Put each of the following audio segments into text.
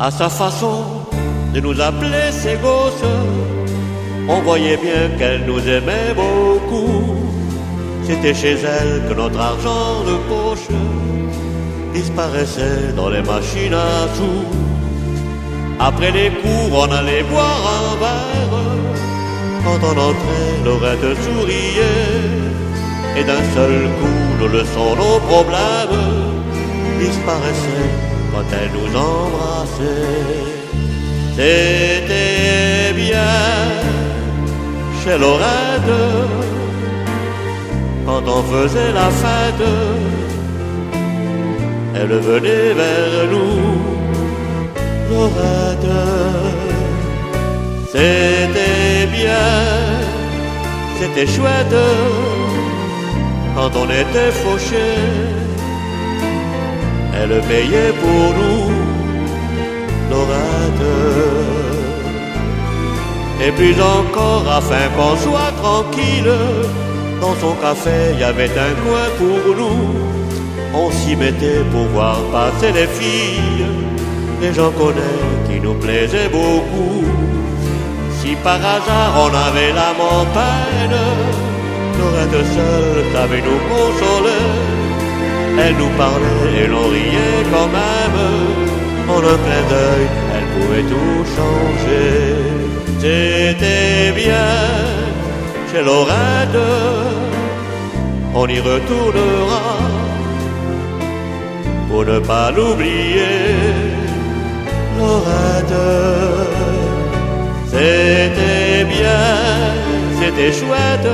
à sa façon de nous appeler ses gosses. On voyait bien qu'elle nous aimait beaucoup. C'était chez elle que notre argent de poche disparaissait dans les machines à sous. Après les cours, on allait boire un verre. Quand on entrait, Lorette souriait. Et d'un seul coup, nos leçons, nos problèmes disparaissaient quand elle nous embrassait. C'était bien chez Lorette quand on faisait la fête. Elle venait vers nous, Lorette. C'était bien, c'était chouette quand on était fauchés. Elle veillait pour nous, Lorette. Et plus encore, afin qu'on soit tranquille, dans son café, il y avait un coin pour nous. On s'y mettait pour voir passer les filles, des gens connais qui nous plaisaient beaucoup. Si par hasard on avait l'âme en peine, Lorette seule savait nous consoler. Elle nous parlait et l'on riait quand même. En un clin d'œil, elle pouvait tout changer. C'était bien chez Lorette, on y retournera pour ne pas l'oublier. Lorette, c'était bien, c'était chouette,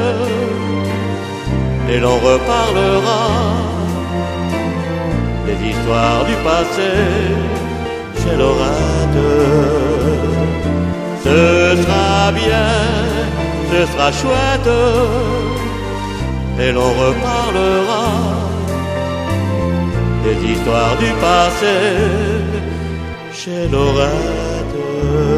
et l'on reparlera du passé chez Lorette. Ce sera bien, ce sera chouette, et l'on reparlera des histoires du passé chez Lorette.